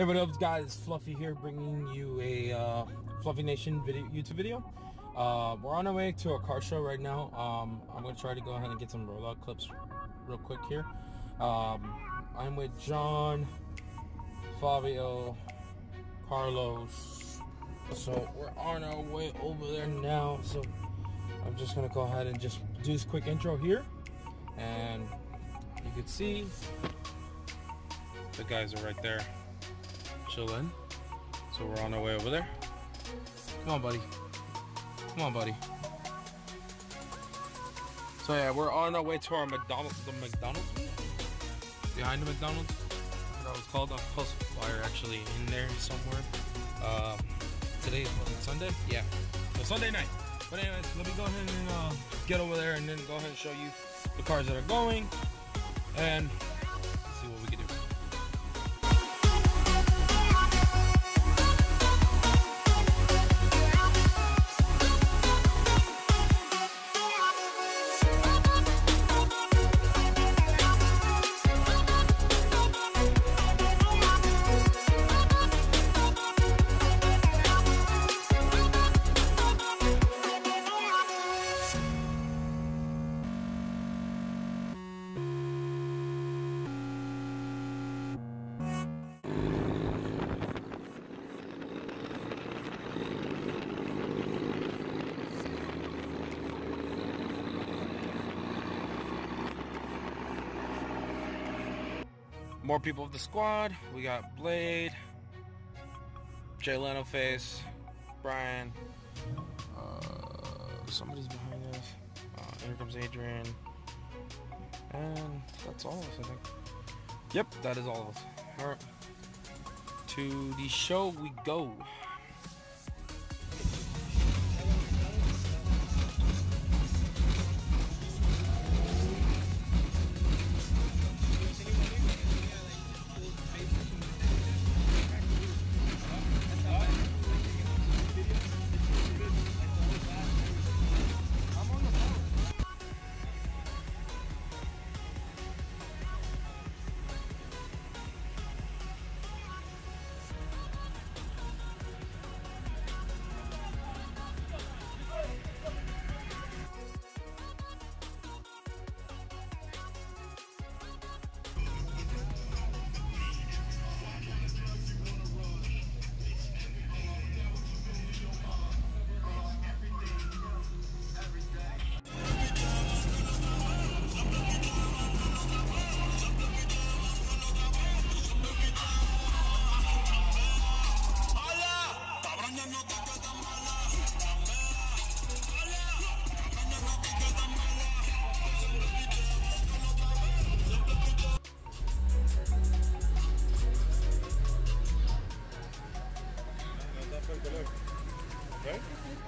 Hey, what up, guys? Fluffy here, bringing you a uh, Fluffy Nation video, YouTube video. Uh, we're on our way to a car show right now. Um, I'm gonna try to go ahead and get some rollout clips real quick here. Um, I'm with John, Fabio, Carlos. So we're on our way over there now. So I'm just gonna go ahead and just do this quick intro here, and you can see the guys are right there chilling. So we're on our way over there. Come on, buddy. Come on, buddy. So yeah, we're on our way to our McDonald's. The McDonald's behind the McDonald's. That was called. a post flyer actually in there somewhere. Um, today is what, Sunday. Yeah, so Sunday night. But anyways, let me go ahead and uh, get over there and then go ahead and show you the cars that are going and More people of the squad. We got Blade, Jay Leno face, Brian. Uh, somebody's behind us. Uh, here comes Adrian. And that's all of us, I think. Yep, that is all of us. Alright. To the show we go.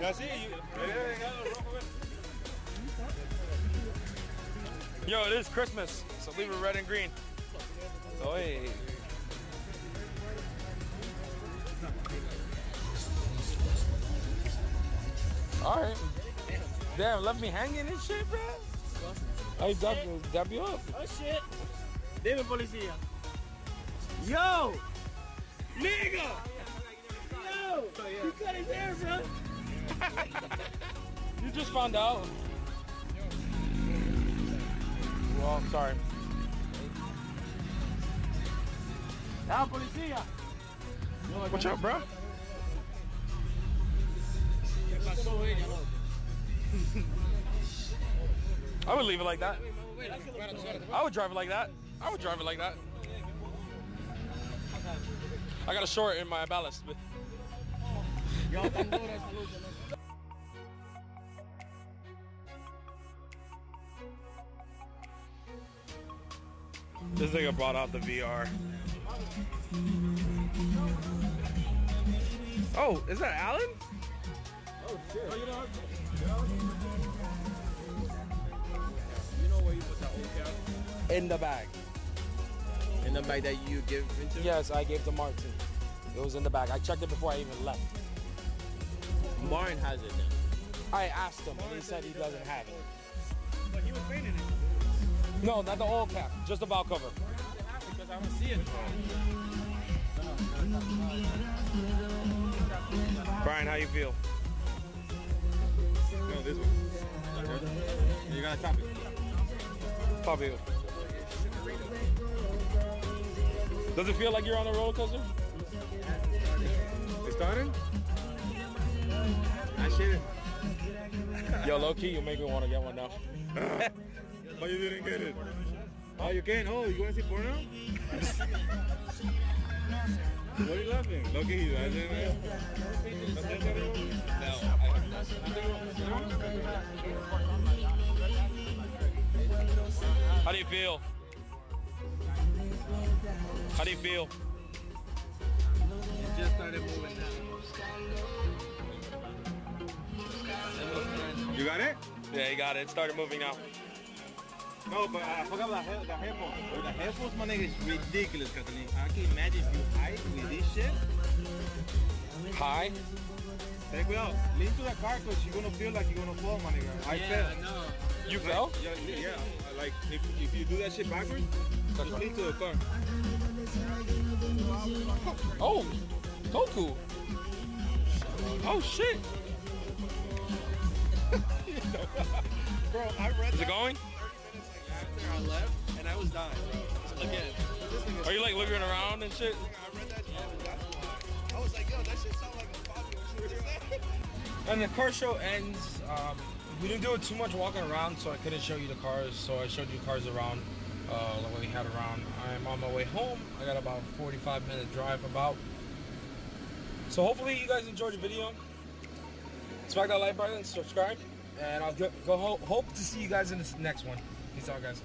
Ya sí, Yo, it is Christmas, so leave it red and green. Oh, hey. Alright. Damn, left me hanging and shit, bro. I dab, dab you up. Oh shit. Dime policía. Yo! Nigga! Yo! You cut his hair, bro. You just found out. Well, I'm sorry. Ah, policía. What's up, bro? ¿Qué pasó ella, loco? I would leave it like that. I would drive it like that. I would drive it like that. I got a short in my ballast. But this nigga brought out the VR. Oh, is that Alan? You know where you put that old cap? In the bag. In the bag that you give into? Yes, I gave to Martin. It was in the bag. I checked it before I even left. Martin has it now. I asked him, Martin and he said he doesn't have it. But he was painting it. No, not the old cap, just the valve cover. Because I don't see it. Brian, how you feel? No, this one. You gotta top it. Top. Does it feel like you're on a roller coaster? It's starting? I shit. Yo, low key, you make me want to get one now. But you didn't get it. Oh, you can't? Oh, you want to see porno? what are you laughing? Look at you. Didn't. No, I How do you feel? How do you feel? It just started moving now. You got it? Yeah, you got it. It started moving now. No, but I forgot about the, the headphones. The headphones, my nigga, is ridiculous, Catalina. I can imagine if you hide with this shit. High? Take it out. Lean to the car because you're gonna feel like you're gonna fall, my nigga. I yeah, fell. I know. You Like, fell? Yeah, yeah. uh, Like if, if you do that shit backwards, That's just right. lean to the car. Oh, Goku. Oh shit. Bro, I read Is it going? after I left and I was dying, bro. Again. This Are you like looking around and shit? I read that. I was like, yo, that shit sound like a. And the car show ends. Um, we didn't do it too much walking around, so I couldn't show you the cars. So I showed you cars around, uh, what we had around. I'm on my way home. I got about 45 minute drive about. So hopefully you guys enjoyed the video. Smack that like button, subscribe, and I'll go, go ho- hope to see you guys in this next one. Peace out, guys.